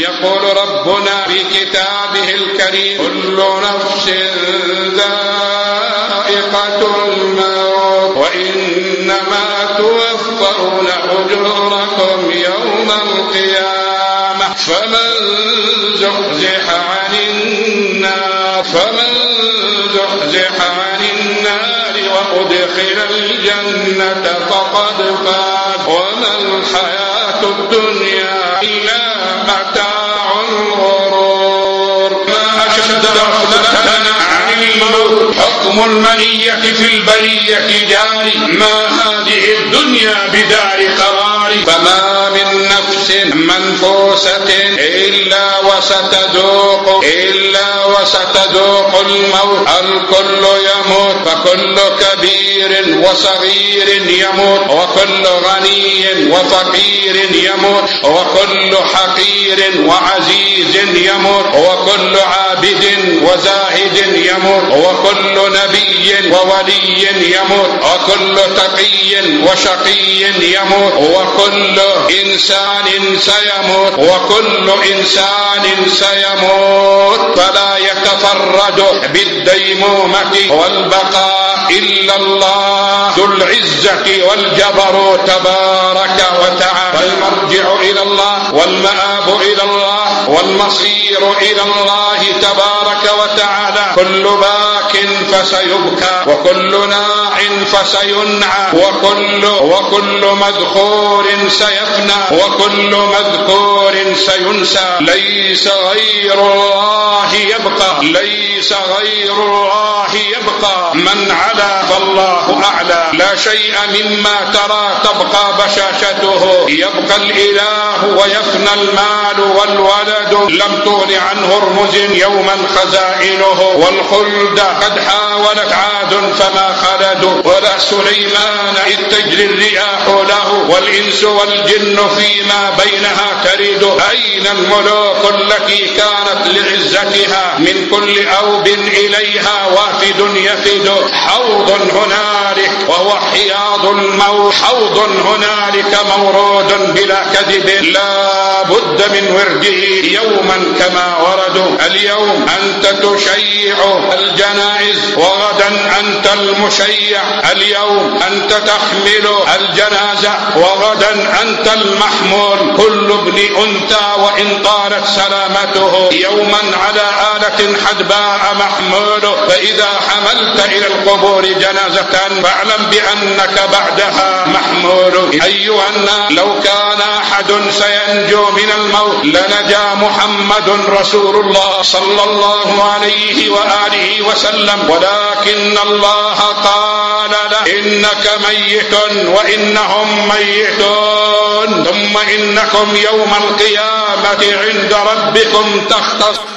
يقول ربنا في كتابه الكريم كل نفس ذائقة الموت وإنما توفون أجوركم يوم القيامة. فمن زحزح عن النار فمن زحزح عن النار وأدخل الجنة فقد فاز. وما الحياة الدنيا إلا متاع الغرور. ما أشد غفلتنا عن الموت. حكم المنية في البرية جاري. ما هذه الدنيا بدار قرار فما نفس منفوسة إلا وستذوق إلا وستذوق الموت. الكل يموت فكل كبير وصغير يموت وكل غني وفقير يموت وكل حقير وعزيز يموت وكل عابد وزاهد يموت وكل نبي وولي يموت وكل تقي وشقي يموت وكل إنسان سيموت وكل إنسان سيموت فلا يتفرد بالديمومة والبقاء إلا الله ذو العزة والجبر تبارك وتعالى والمرجع إلى الله والمآب إلى الله والمصير إلى الله تبارك وتعالى كل باك فسيبكى وكل ناع فسينعى وكل وكل مذكور سيفنى وكل مذكور سينسى ليس غير الله يبقى ليس غير الله يبقى. من علا فالله أعلى. لا شيء مما ترى تبقى بشاشته. يبقى الإله ويفنى المال والولد. لم تغن عن هرمز يوما خزائنه والخلد قد حاولت عاد فما خلدوا ولا سليمان إذ تجري الرياح له. والإنس والجن فيما بينها ترد. أين الملوك التي كانت لعزتها؟ من كل أوب إليها وافد يفد. حوض هنالك وهو حياض الموت. حوض هنالك مورود بلا كذب. لا بد من ورده يوما كما وردوا اليوم أنت تشيع الجنائز. وغدا أنت المشيع اليوم أنت تحمل الجنازة وغدا أنت المحمول. كل ابن أنثى وإن طالت سلامته. يوما على آلة حدباء محمول فإذا حملت إلى القبور جنازة فاعلم بأنك بعدها محمول. أيها الناس لو كان أحد سينجو من الموت لنجا محمد رسول الله صلى الله عليه وآله وسلم. ولكن الله قال له إنك ميت وإنهم ميتون. ثم إنكم يوم القيامة عند ربكم تختص